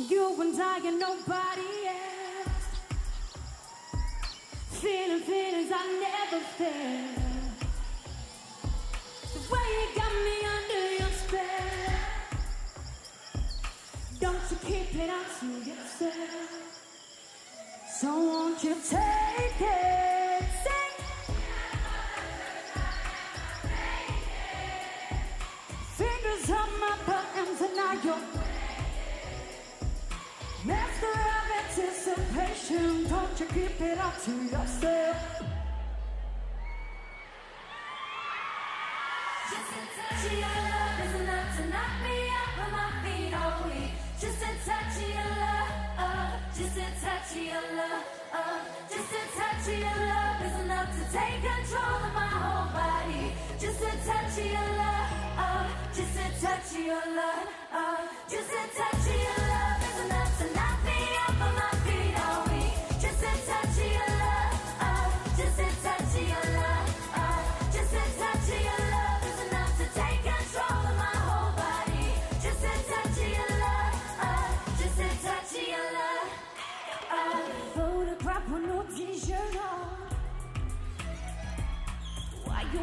You and I and nobody else. Feeling feelings I never felt. The way you got me under your spell. Don't you keep it out to yourself. So won't you take it? You keep it up to yourself. Just a touch of your love is enough to knock me off of my feet all week. Just a touch of your love, uh, just a touch of your love, uh, just a touch of your love is enough to take control of my whole body. Just a touch of your love, uh, just a touch of your love, uh, just a touch of your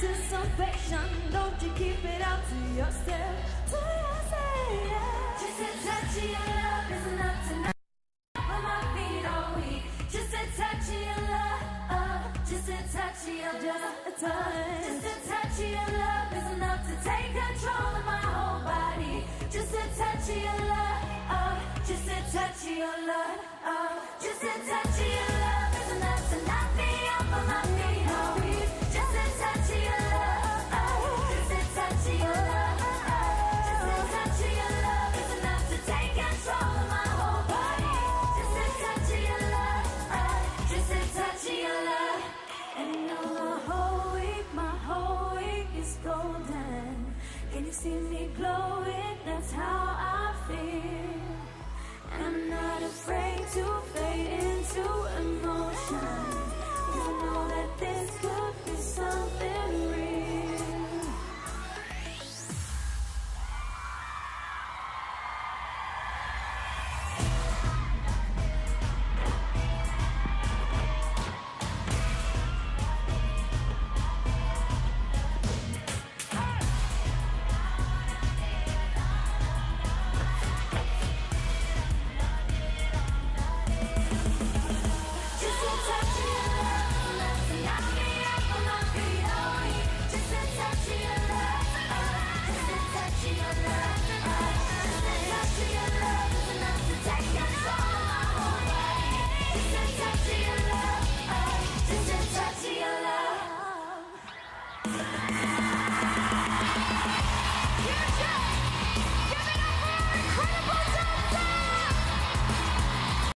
Just a touch of your love is enough to me my feet all week. Just a touch of your love, uh, just a touch of your love. Just a touch of your love is enough to take control of my whole body. Just a touch of your love, uh, just a touch of your love, uh, just a touch of your Can you see me glowing? That's how I feel. And I'm not afraid to fade into emotion. 'Cause